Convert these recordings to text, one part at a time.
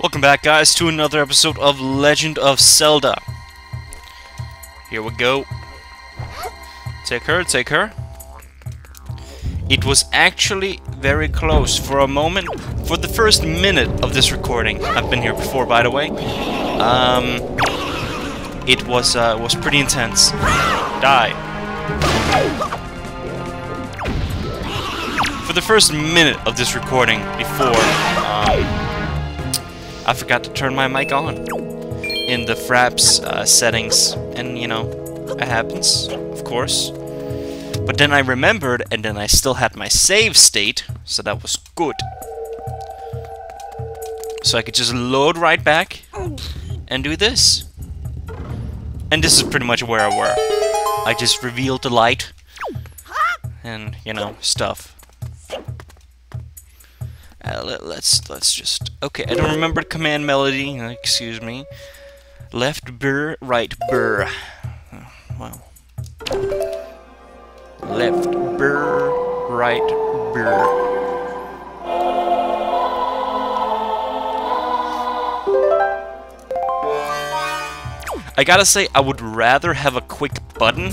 Welcome back, guys, to another episode of Legend of Zelda. Here we go. Take her, take her. It was actually very close for a moment, for the first minute of this recording. I've been here before, by the way. Um, it was uh, was pretty intense. Die. For the first minute of this recording, before um, I forgot to turn my mic on in the Fraps uh, settings, and you know, it happens, of course. But then I remembered, and then I still had my save state, so that was good. So I could just load right back and do this. And this is pretty much where I were. I just revealed the light and, you know, stuff. Uh, let, let's let's just okay. I don't remember command melody. Excuse me. Left burr, right burr. Well. Left burr, right burr. I gotta say, I would rather have a quick button.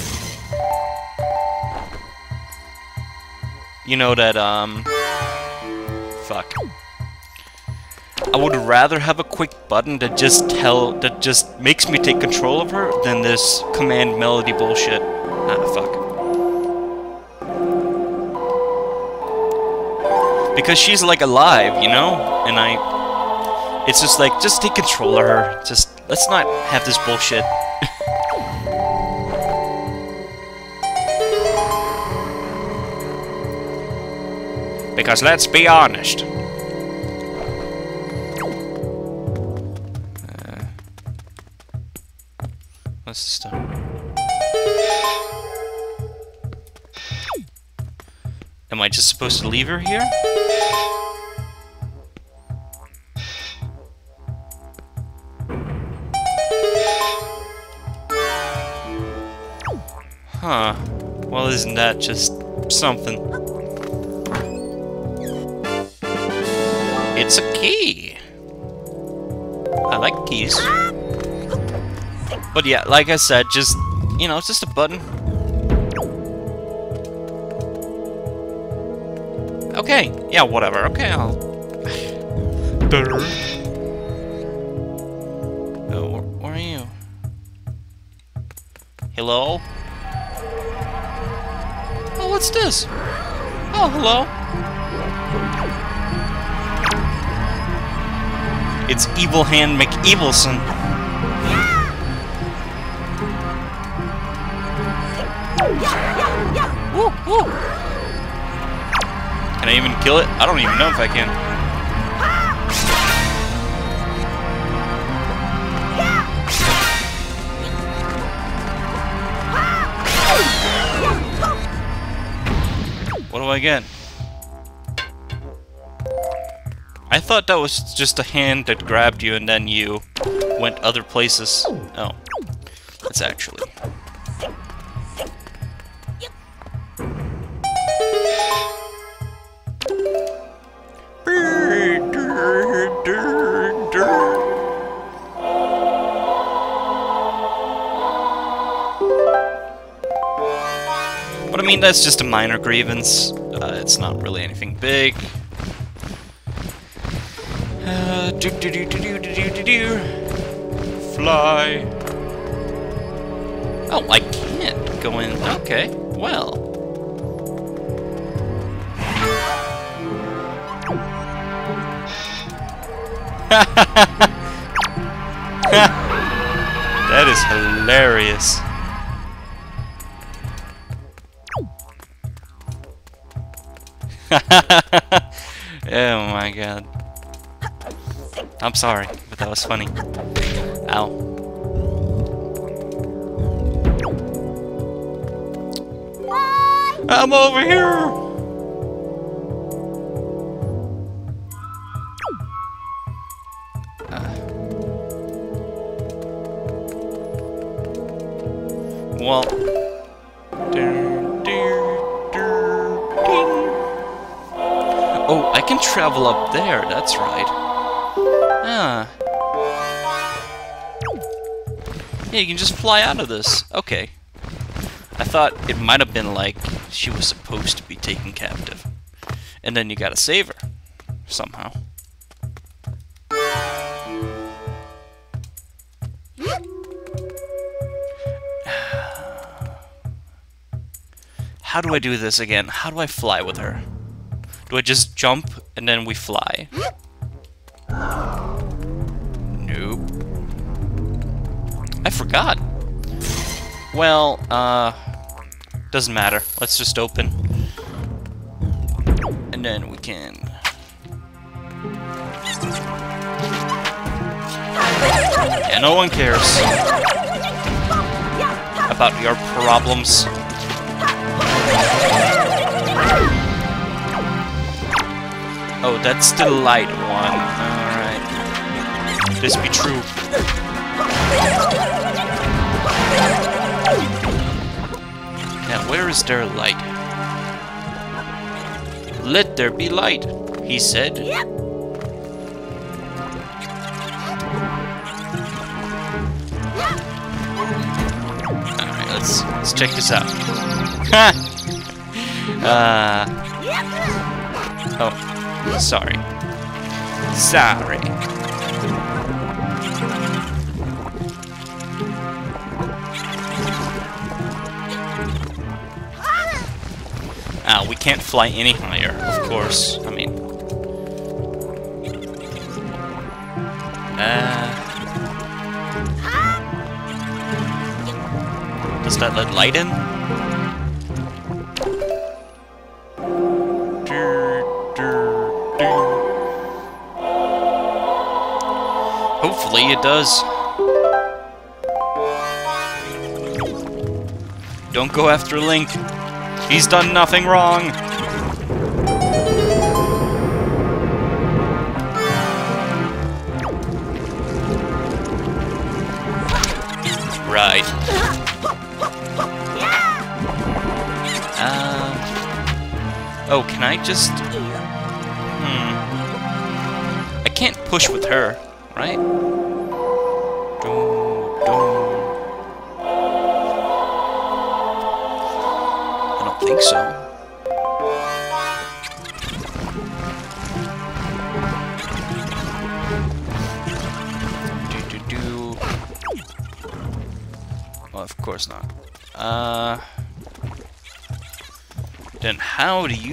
You know that, um... Fuck. I would rather have a quick button that just tell that just makes me take control of her than this command melody bullshit. Ah, fuck. Because she's like alive, you know? And I it's just like just take control of her. Just let's not have this bullshit. because let's be honest. Uh, what's this stuff? Am I just supposed to leave her here? Huh. Well, isn't that just something? It's a key. I like keys. But yeah, like I said, just, you know, it's just a button. Okay, yeah, whatever. Okay, I'll... Oh, where, where are you? Hello? Oh, what's this? Oh, hello. It's Evil Hand McEvilson. Can I even kill it? I don't even know if I can. What do I get? I thought that was just a hand that grabbed you and then you went other places. Oh. That's actually. But I mean, that's just a minor grievance. Uh, it's not really anything big. Uh, do do do do do do do do do. Fly. Oh, I can't go in. Okay, well. that is hilarious. oh my god. I'm sorry, but that was funny. Ow. I'm over here! Uh. Well. Oh, I can travel up there, that's right. Ah. Yeah, you can just fly out of this. Okay. I thought it might have been like she was supposed to be taken captive. And then you gotta save her. Somehow. How do I do this again? How do I fly with her? Do I just jump and then we fly? I forgot. Well, uh, doesn't matter. Let's just open. And then we can... Yeah, no one cares about your problems. Oh, that's the light one. Alright. This be true. Now, where is their light? Let there be light, he said. Yep. Alright, let's let's check this out. uh Oh, sorry. Sorry. Can't fly any higher, of course. I mean... Uh... Does that let light in? Hopefully it does. Don't go after Link. He's done nothing wrong. Right. Uh, oh, can I just... Hmm. I can't push with her, right?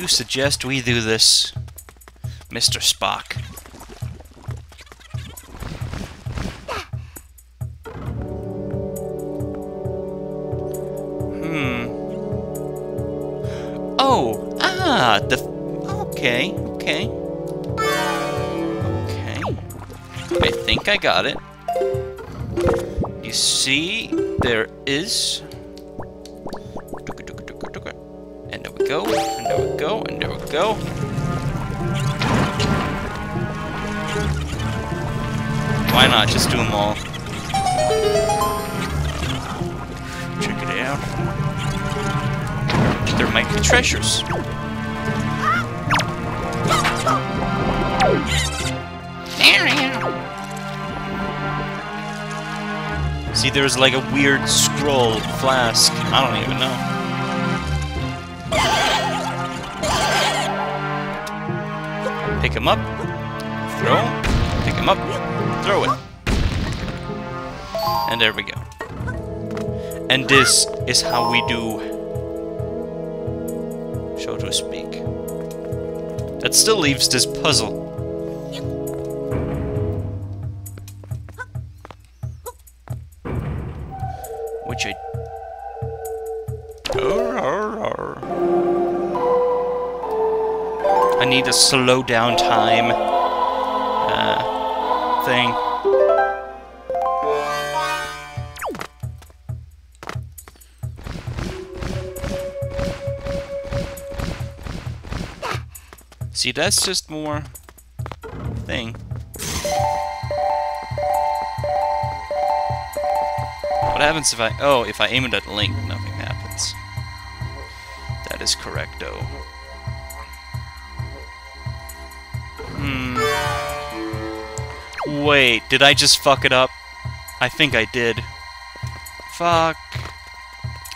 You suggest we do this, Mr. Spock? Hmm. Oh, ah, the... Okay, okay. Okay. I think I got it. You see, there is... And there we go, go, and there we go. Why not just do them all? Check it out there might be treasures. See, there's like a weird scroll flask. I don't even know. Pick him up. Throw him. Pick him up. Throw it. And there we go. And this is how we do so to speak. That still leaves this puzzle. Which I... need a slow down time uh, thing. See, that's just more thing. What happens if I... Oh, if I aim it at Link, nothing happens. That is correct, though. Wait, did I just fuck it up? I think I did. Fuck.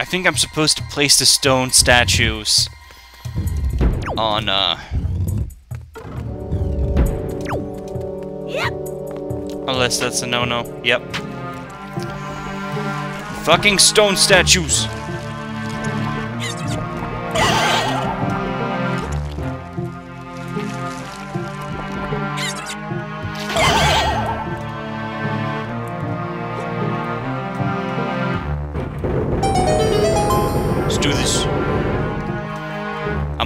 I think I'm supposed to place the stone statues on, uh... Yep. Unless that's a no-no. Yep. Fucking stone statues!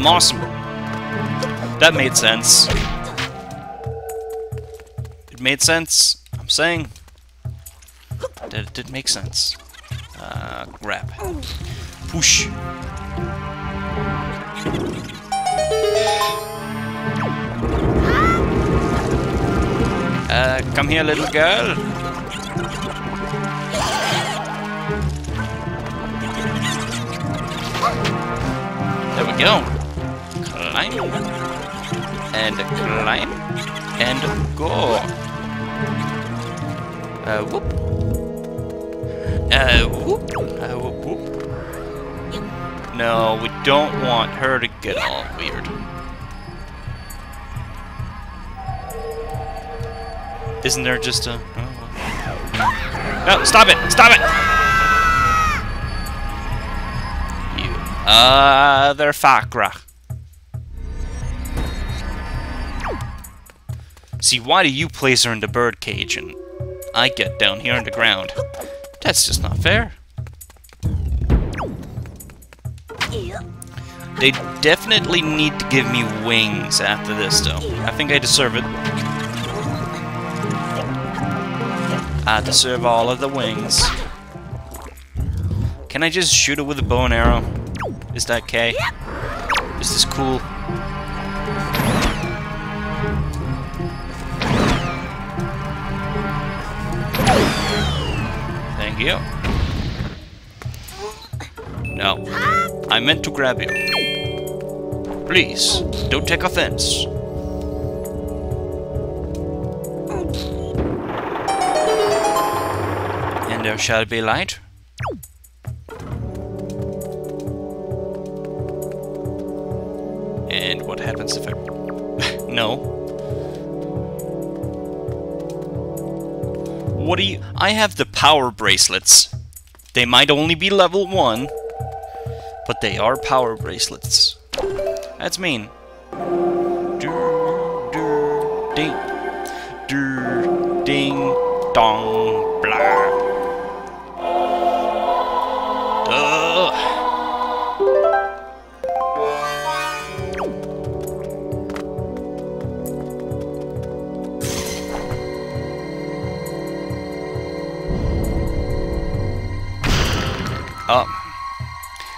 I'm awesome. That made sense. It made sense. I'm saying that it did make sense. Uh, grab. Push. Uh, come here, little girl. There we go. Climb. And climb. And go. Uh, whoop. Uh, whoop. Uh, whoop, whoop. No, we don't want her to get all weird. Isn't there just a... Oh, no, stop it! Stop it! You other fucker. See, why do you place her in the birdcage and I get down here on the ground? That's just not fair. They definitely need to give me wings after this, though. I think I deserve it. I deserve all of the wings. Can I just shoot it with a bow and arrow? Is that okay? Is this cool? You. No. I meant to grab you. Please, don't take offense. And there shall be light. And what happens if I... no. What do you... I have the power bracelets. They might only be level 1, but they are power bracelets. That's mean. Dur, dur, ding. Dur, ding, dong,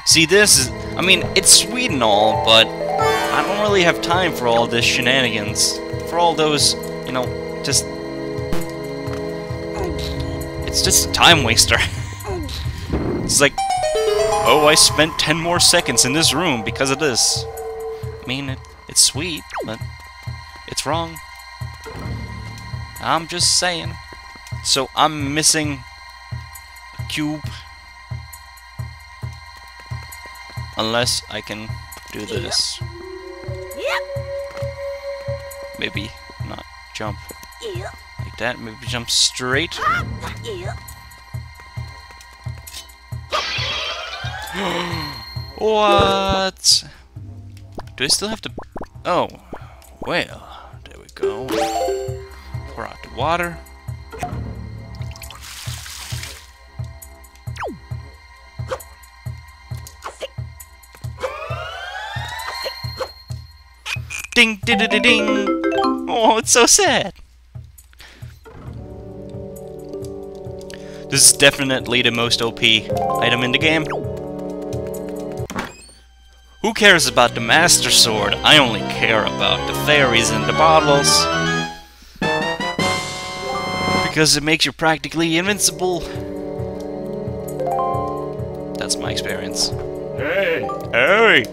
See, this is... I mean, it's sweet and all, but I don't really have time for all this shenanigans. For all those, you know, just... It's just a time waster. it's like, oh, I spent 10 more seconds in this room because of this. I mean, it, it's sweet, but it's wrong. I'm just saying. So I'm missing a cube. Unless I can do this. Yep. Maybe not jump like that. Maybe jump straight. What? Do I still have to... Oh. Well, there we go. Pour out the water. Ding, ding, ding, ding. Oh, it's so sad. This is definitely the most OP item in the game. Who cares about the Master Sword? I only care about the fairies and the bottles. Because it makes you practically invincible. That's my experience. Hey, Hey!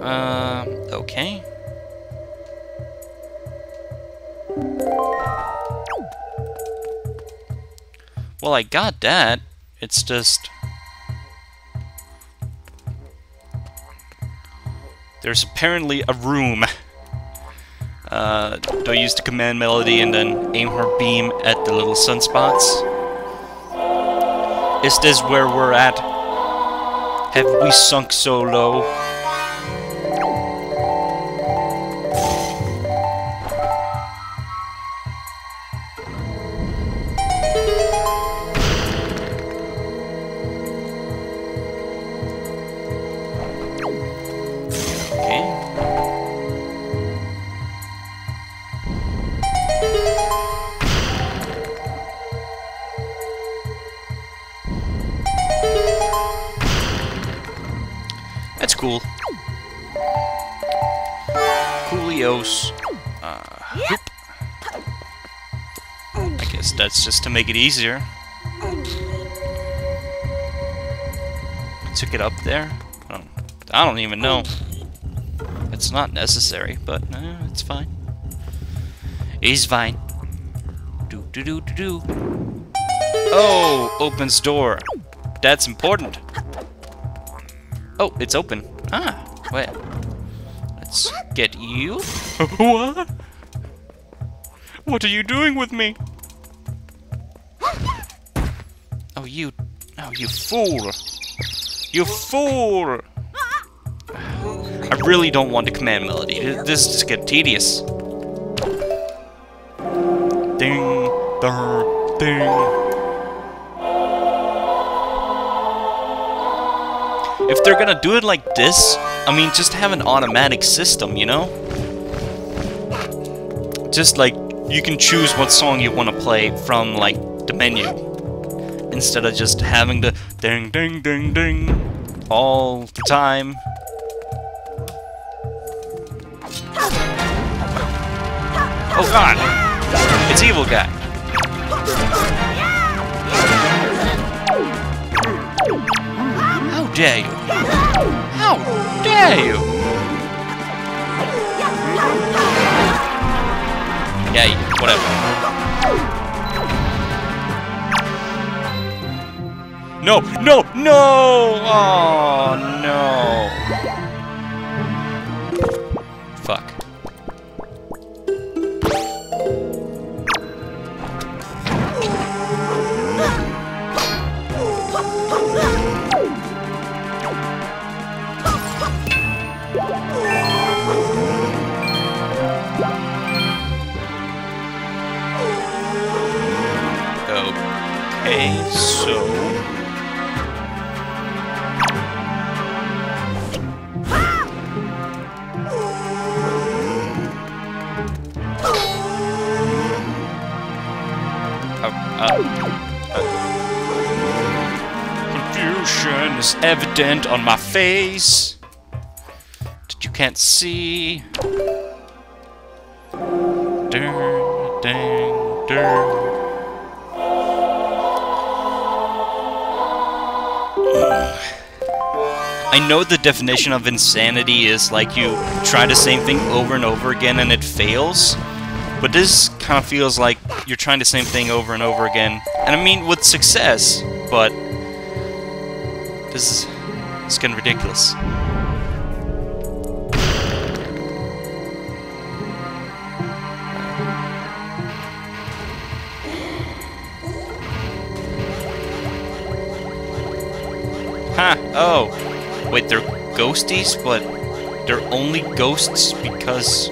Uh, Okay. Well, I got that. It's just... There's apparently a room. Uh, do I use the command melody and then aim her beam at the little sunspots? Is this where we're at? Have we sunk so low? I guess that's just to make it easier. Took it up there? I don't, I don't even know. It's not necessary, but uh, it's fine. It's fine. Do do do do do. Oh, opens door. That's important. Oh, it's open. Ah, wait. Let's get you. what? What are you doing with me? You. Oh, you fool. You fool! I really don't want the command melody. Th- This just getting tedious. Ding, ding, ding. If they're gonna do it like this, I mean, just have an automatic system, you know? Just like, you can choose what song you want to play from, like, the menu. Instead of just having the ding, ding, ding, ding all the time. Oh god! It's evil guy. How dare you? How dare you? Yeah, whatever. No, no, no! Oh, no. Is evident on my face that you can't see. Dun, dun, dun. I know the definition of insanity is like you try the same thing over and over again and it fails, but this kind of feels like you're trying the same thing over and over again. And I mean with success, but this is it's getting ridiculous. Ha! Oh! Wait, they're ghosties, but they're only ghosts because...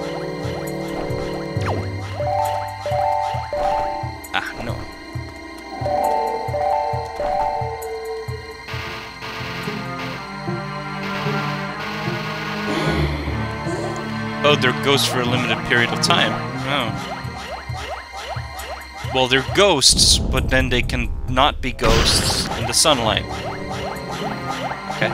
Oh, they're ghosts for a limited period of time. Oh. Well, they're ghosts, but then they can not be ghosts in the sunlight. Okay.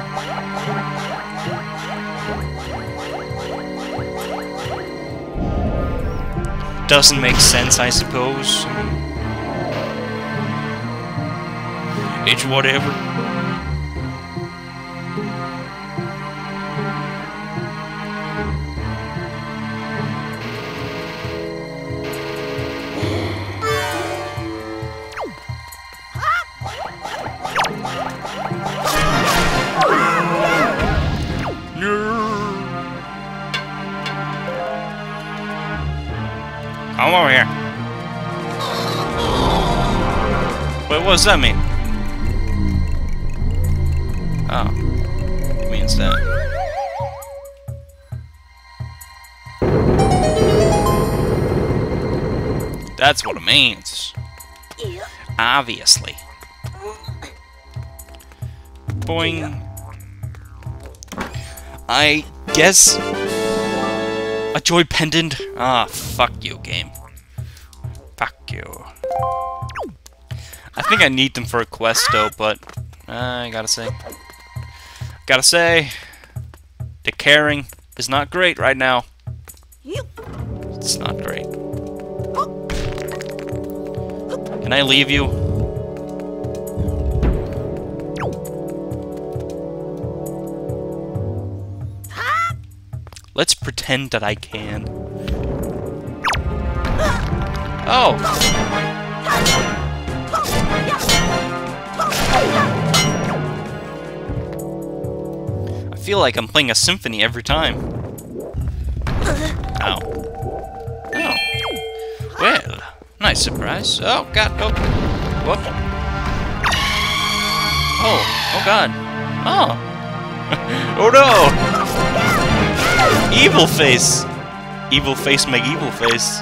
Doesn't make sense, I suppose. It's whatever. What does that mean? Oh. It means that. That's what it means. Obviously. Boing. I guess a joy pendant. Ah, fuck you, game. Fuck you. I think I need them for a quest though, but uh, I gotta say, gotta say, the caring is not great right now. It's not great. Can I leave you? Let's pretend that I can. Oh! Feel like I'm playing a symphony every time. Ow. Oh. Well, nice surprise. Oh, God, oh. Whoops. Oh, oh God. Oh. oh no! Evil face! Evil face make evil face.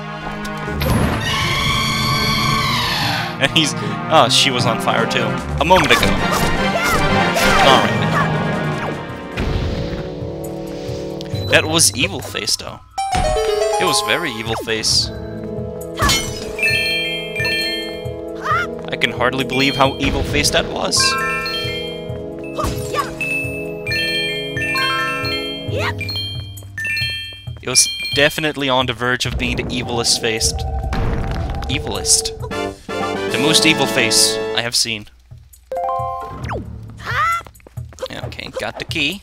And he's... Oh, she was on fire too. A moment ago. Alright. That was evil face though. It was very evil face. I can hardly believe how evil faced that was. It was definitely on the verge of being the evilest faced. Evilest. The most evil face I have seen. Okay, got the key.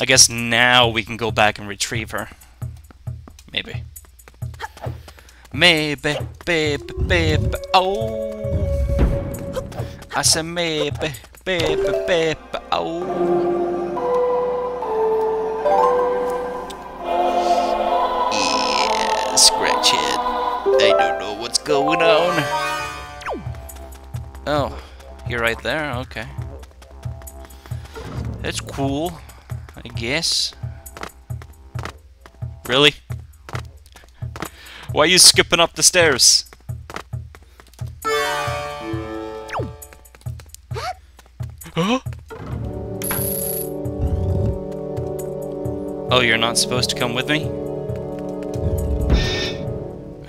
I guess now we can go back and retrieve her. Maybe. Maybe, baby, baby, oh. I said maybe, baby, baby, oh. Yeah, scratch it. I don't know what's going on. Oh, you're right there, okay. That's cool, I guess. Really? Why are you skipping up the stairs? Huh? Oh, you're not supposed to come with me?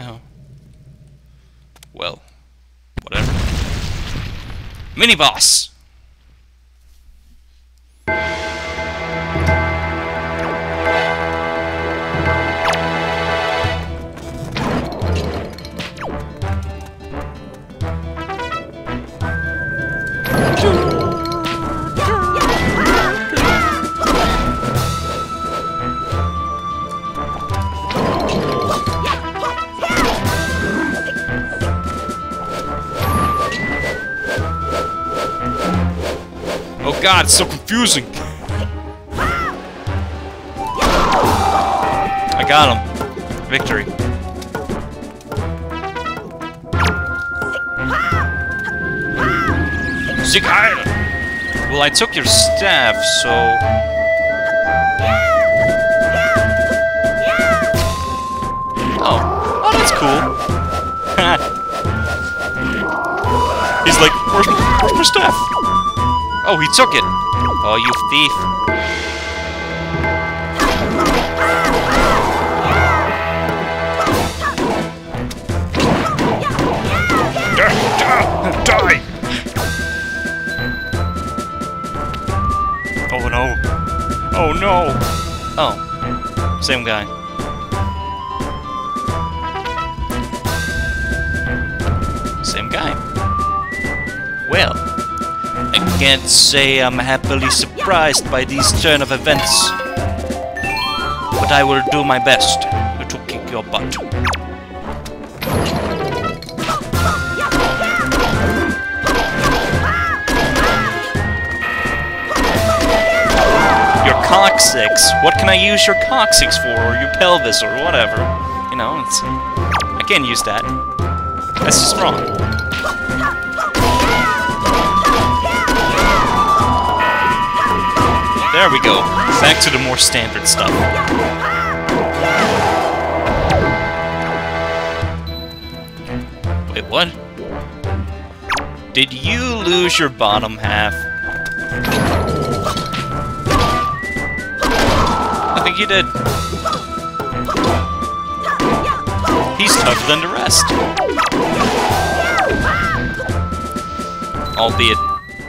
Oh. Well, whatever. Mini god, it's so confusing! I got him. Victory. Heil! Well, I took your staff, so... Oh. Oh, that's cool. He's like, where's my, where's my staff? Oh, he took it! Oh, you thief. Die! Oh no. Oh no! Oh. Same guy. Same guy. Well, can't say I'm happily surprised by these turn of events. But I will do my best to kick your butt. Your coccyx? What can I use your coccyx for, or your pelvis, or whatever? You know. I can't use that. That's just wrong. There we go. Back to the more standard stuff. Wait, what? Did you lose your bottom half? I think you did. He's tougher than the rest. Albeit,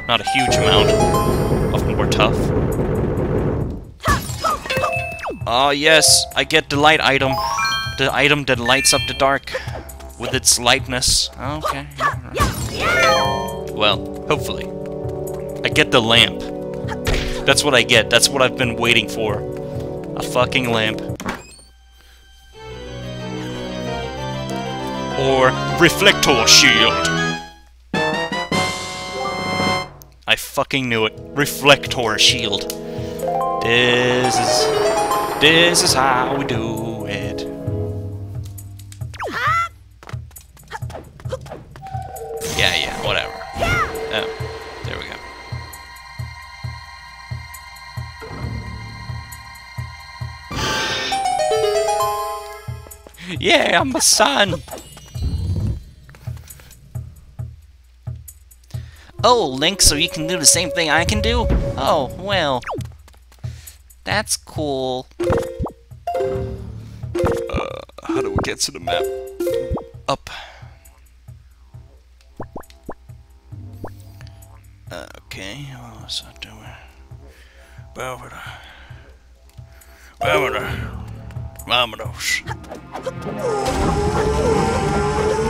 not a huge amount of more tough. Ah, yes, I get the light item. The item that lights up the dark with its lightness. Okay. Well, hopefully. I get the lamp. That's what I get. That's what I've been waiting for. A fucking lamp. Or reflector shield. I fucking knew it. Reflector shield. This is this is how we do it. Yeah, yeah, whatever. Oh, there we go. Yeah, I'm a son. Oh, Link, so you can do the same thing I can do? Oh, well. That's cool. Uh, how do we get to the map? Up. Uh, okay, what's that doing? Barbara. Barbara. Vamonos.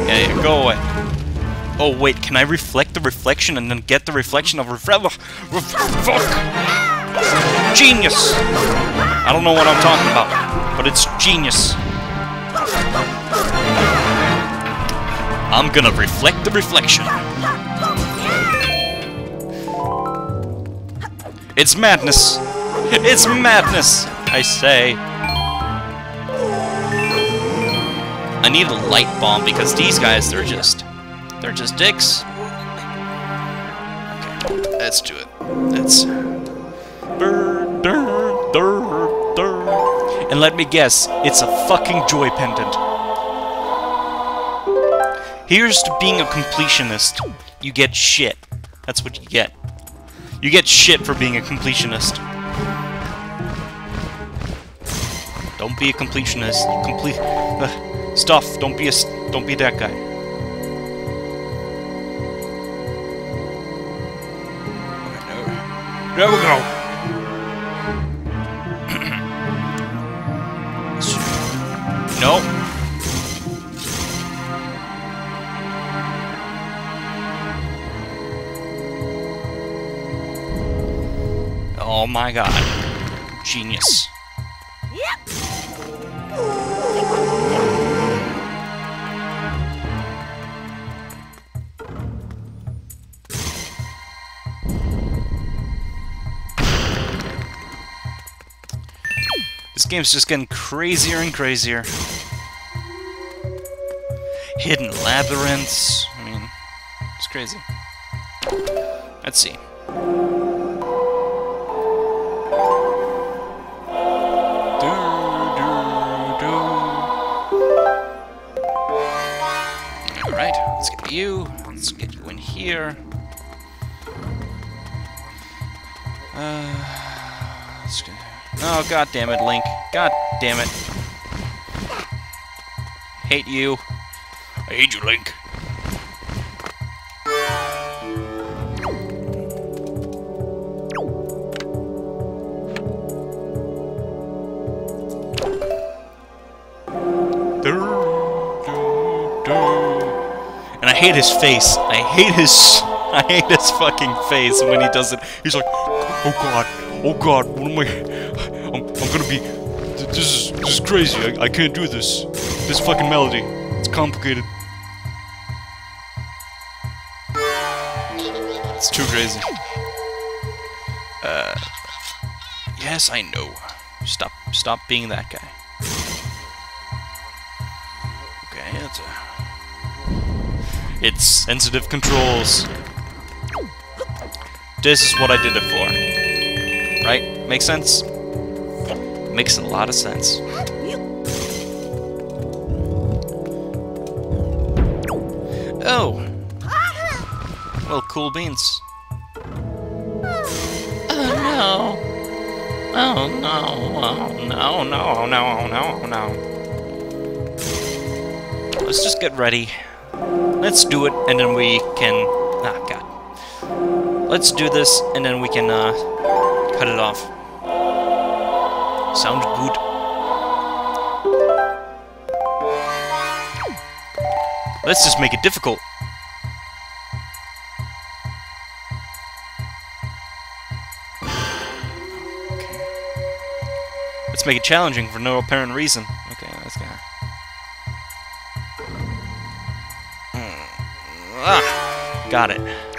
Yeah, yeah, go away. Oh wait, can I reflect the reflection and then get the reflection of refre- ref fuck! Genius! I don't know what I'm talking about, but it's genius. I'm gonna reflect the reflection. It's madness! It's madness! I say. I need a light bomb because these guys, they're just... They're just dicks. Okay, let's do it. Let's... And let me guess, it's a fucking joy pendant. Here's to being a completionist. You get shit. That's what you get. You get shit for being a completionist. Don't be a completionist. Complete uh, stuff. Don't be a. Don't be that guy. There we go. No. Oh my god. Genius. This game's just getting crazier and crazier. Hidden labyrinths. I mean, it's crazy. Let's see. Alright, let's get you. Let's get you in here. Uh. Oh, god damn it, Link. God damn it. Hate you. I hate you, Link. And I hate his face. I hate his. I hate his fucking face when he does it. He's like, oh god, oh god, what am I? I'm, I'm gonna be. This is this is crazy. I, I can't do this. This fucking melody. It's complicated. It's too crazy. Uh. Yes, I know. Stop. Stop being that guy. Okay, it's a... It's sensitive controls. This is what I did it for. Right? Makes sense? Makes a lot of sense. Oh! Well, cool beans. Oh no! Oh no! Oh no! No! No! No! No! Let's just get ready. Let's do it, and then we can. Ah, God. Let's do this, and then we can uh, cut it off. Sounds good. Let's just make it difficult. Okay. Let's make it challenging for no apparent reason. Okay, let's go. Mm. Ah, got it.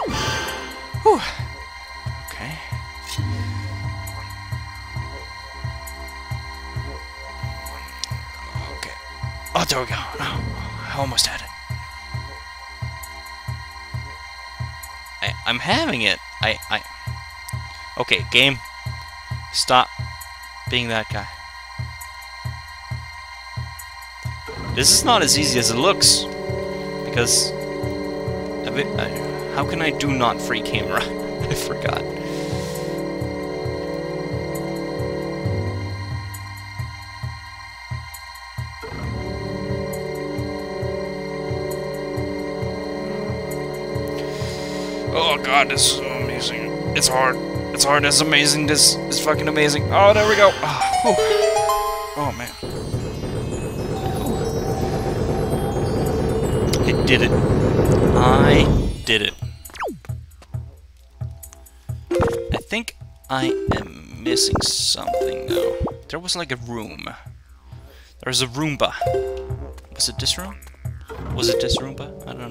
There we go. Oh, I almost had it. I, I'm having it. I, I... Okay, game. Stop being that guy. This is not as easy as it looks. Because... Bit, how can I do not free camera? I forgot. Oh god, this is so amazing. It's hard. It's hard. It's amazing. This is fucking amazing. Oh, there we go. Oh, oh man. I did it. I did it. I think I am missing something though. There was like a room. There was a Roomba. Was it this room? Was it this Roomba? I don't know.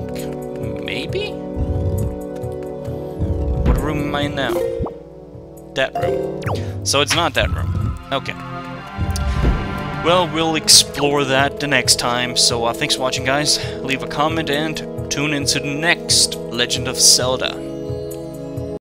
Think maybe? What room am I in now? That room. So it's not that room. Okay. Well, we'll explore that the next time. So uh, thanks for watching, guys. Leave a comment and tune into the next Legend of Zelda.